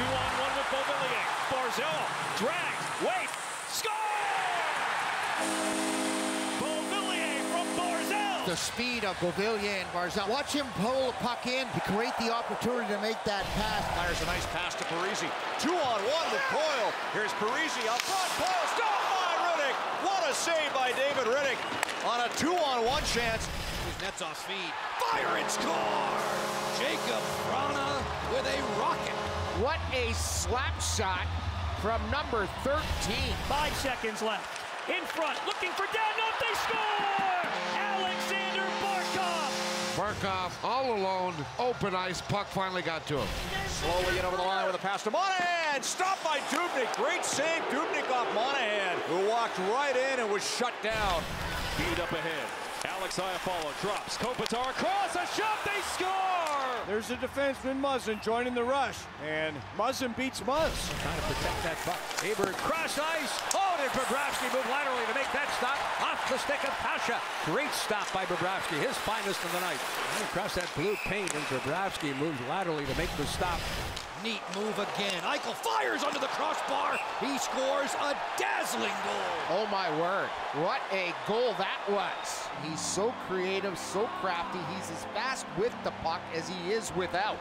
Two on one with Beauvillier. Barzal drags, wait, score! Beauvillier from Barzal. The speed of Beauvillier and Barzal. Watch him pull the puck in to create the opportunity to make that pass. Fires a nice pass to Parise. Two on one with Coyle. Here's Parise up front. Coyle stopped by Rittich. What a save by David Rittich on a two-on-one chance. His nets off speed. Fire and score! Jacob Rana with a rocket. What a slap shot from number 13. Five seconds left. In front, looking for Dadonov. They score! Alexander Barkov. Barkov all alone, open ice, puck finally got to him. Slowly in over the line with a pass to Monahan. Stopped by Dubnyk. Great save, Dubnyk off Monahan, who walked right in and was shut down. Feed up ahead. Alex Iafallo drops. Kopitar across a shot. They score! There's the defenseman Muzzin joining the rush, and Muzzin beats Muzz. Trying to protect that puck. Haber cross ice. Oh, did Bobrovsky move laterally to make that stop off the stick of Pasha. Great stop by Bobrovsky, his finest of the night. And across that blue paint, and Bobrovsky moves laterally to make the stop. Neat move again. Eichel fires under the crossbar. He scores a dazzling goal. Oh my word. What a goal that was. He's so creative, so crafty. He's as fast with the puck as he is without.